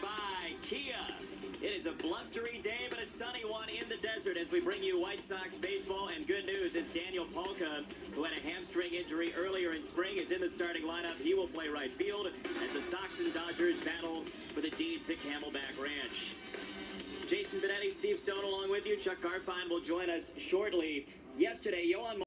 by Kia. It is a blustery day, but a sunny one in the desert as we bring you White Sox baseball. And good news is Daniel Palka, who had a hamstring injury earlier in spring, is in the starting lineup. He will play right field as the Sox and Dodgers battle for the deed to Camelback Ranch. Jason Benetti, Steve Stone along with you. Chuck Garfien will join us shortly. Yesterday, Yohan